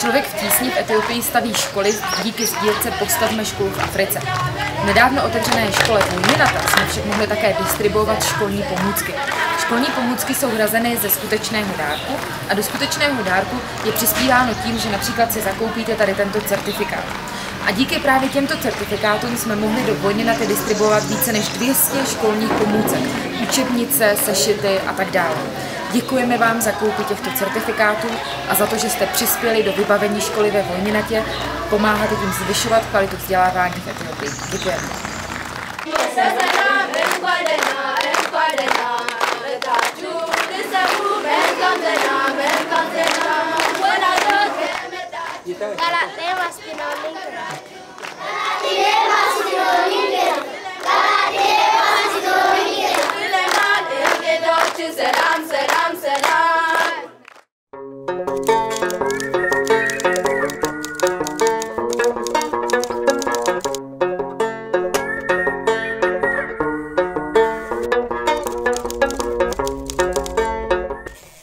Člověk v tísni v Etiopii staví školy díky sdílce Postavme školu v Africe. V nedávno otevřené škole Vojminata jsme však mohli také distribuovat školní pomůcky. Školní pomůcky jsou hrazeny ze skutečného dárku a do skutečného dárku je přispíváno tím, že například si zakoupíte tady tento certifikát. A díky právě těmto certifikátům jsme mohli do Vojninaty distribuovat více než 200 školních pomůcek, učebnice, sešity a tak dále. Děkujeme vám za koupi těchto certifikátů a za to, že jste přispěli do vybavení školy ve Vojninatě. Pomáháte tím zvyšovat kvalitu vzdělávání v Etiopii. Děkujeme.